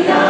Adonai.